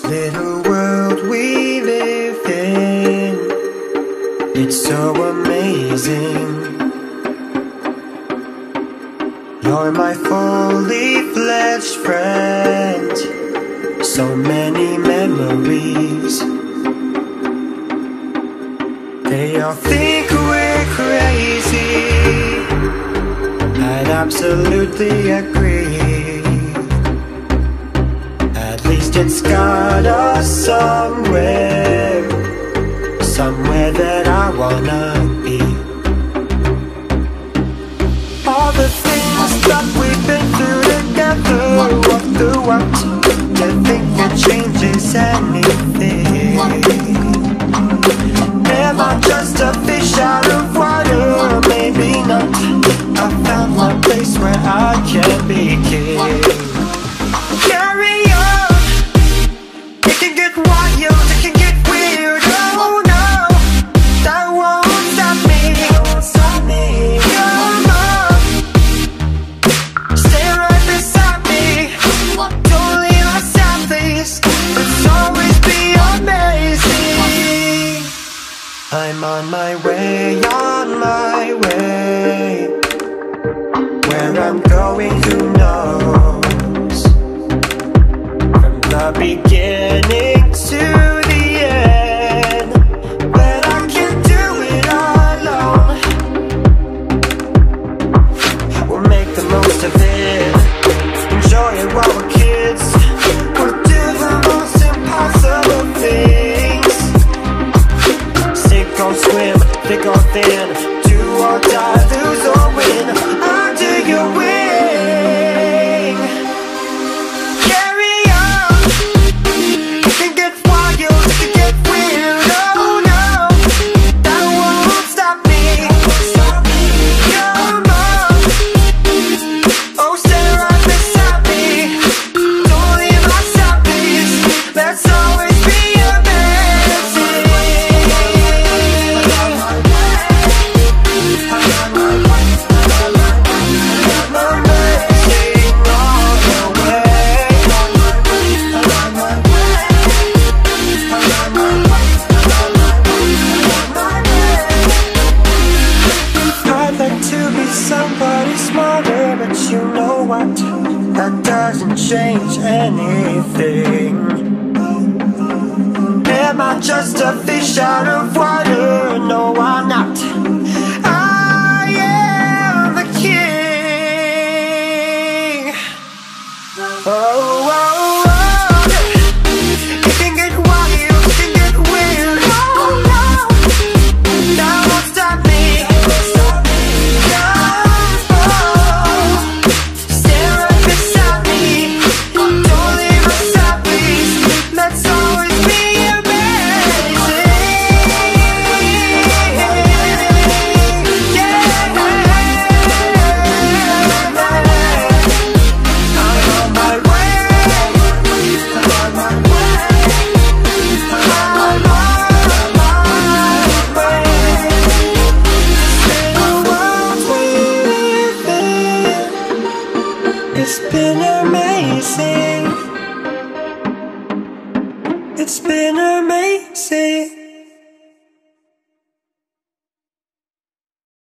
little world we live in. It's so amazing. You're my fully fledged friend. So many memories. They all think we're crazy. I'd absolutely agree. It's got us somewhere. Somewhere that I wanna be. All the things that we've been through together. What the what? Do you think it changes anything? Am I just a fish out of water? Maybe not. I found my place where I can be I'm on my way, on my way. Where I'm going, who knows? Or swim, thick or thin, do or die, That doesn't change anything. Am I just a fish out of water? No, I'm It's been amazing. It's been amazing.